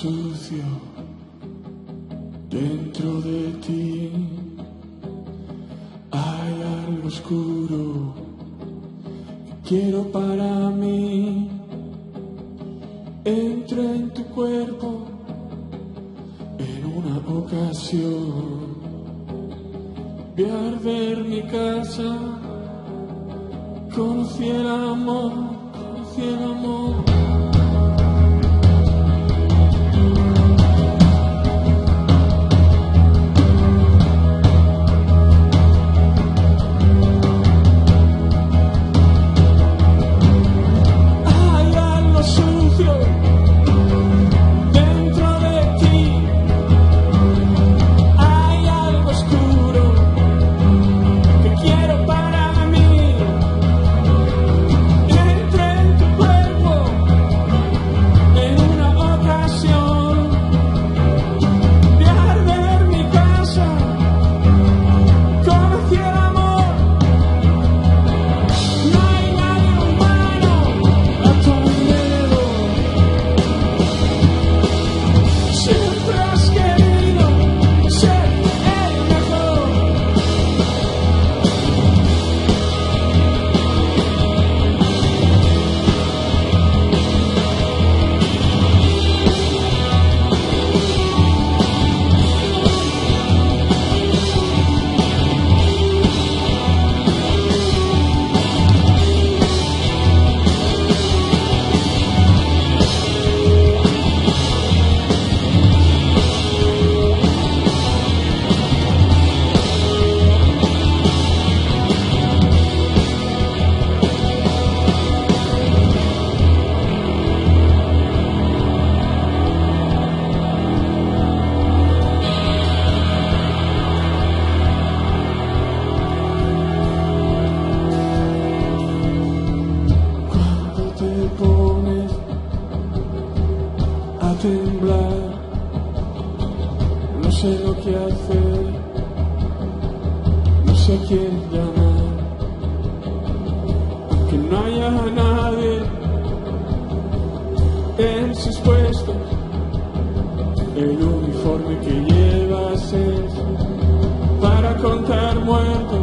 Sucio dentro de ti. Hay algo oscuro quiero para mí. Entré en tu cuerpo en una ocasión. Vi arder mi casa. Conocí el amor, conocí el amor. Sé lo que hacer, no sé quién llamar, que no haya nadie en sus puestos. El uniforme que llevas es para contar muertos.